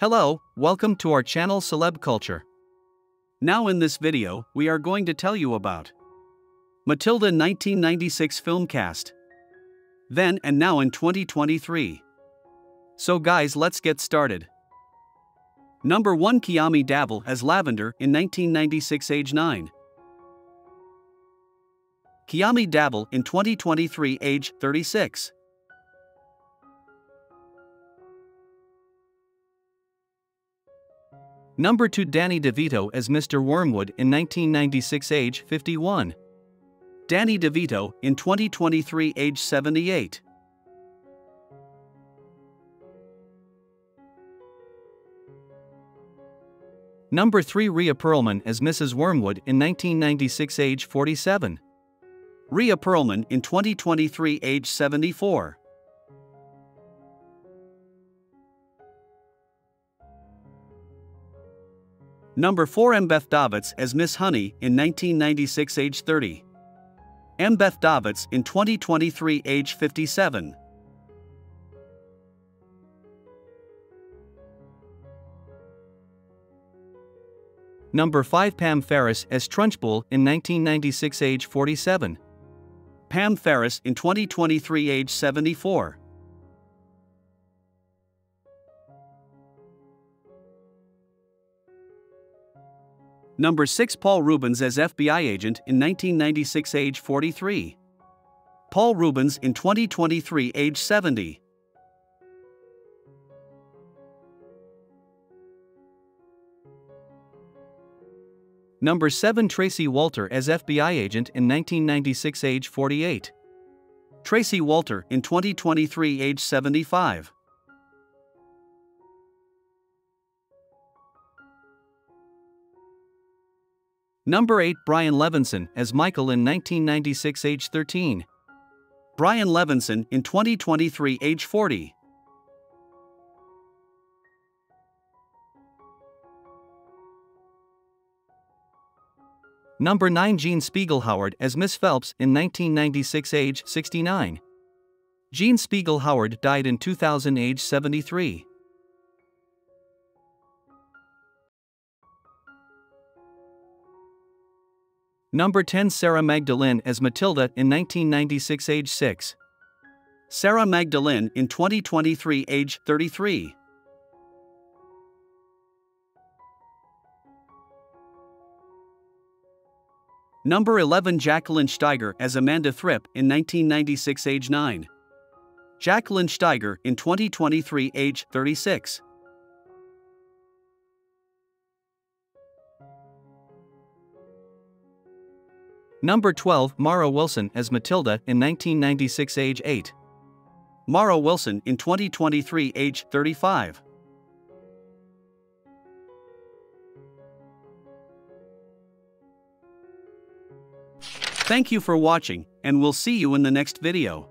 Hello, welcome to our channel Celeb Culture. Now in this video, we are going to tell you about Matilda 1996 film cast. Then and now in 2023. So guys let's get started. Number 1 Kiami Davael as Lavender in 1996 age 9. Kiami Davael in 2023 age 36. Number 2 Danny DeVito as Mr. Wormwood in 1996 age 51. Danny DeVito in 2023 age 78. Number 3 Rhea Perlman as Mrs. Wormwood in 1996 age 47. Rhea Perlman in 2023 age 74. Number 4 Embeth Davidtz as Miss Honey in 1996 age 30. Embeth Davidtz in 2023 age 57. Number 5 Pam Ferris as Trunchbull in 1996 age 47. Pam Ferris in 2023 age 74. Number 6 Paul Reubens as FBI agent in 1996 age 43. Paul Reubens in 2023 age 70. Number 7 Tracey Walter as FBI agent in 1996 age 48. Tracey Walter in 2023 age 75. Number 8 Brian Levinson as Michael in 1996 age 13. Brian Levinson in 2023 age 40. Number 9 Jean Speegle Howard as Miss Phelps in 1996 age 69. Jean Speegle Howard died in 2000 age 73. Number 10 Sara Magdalin as Matilda in 1996 age 6. Sara Magdalin in 2023 age 33. Number 11 Jacqueline Steiger as Amanda Thripp in 1996 age 9. Jacqueline Steiger in 2023 age 36. Number 12 Mara Wilson as Matilda in 1996 age 8. Mara Wilson in 2023 age 35. Thank you for watching, and we'll see you in the next video.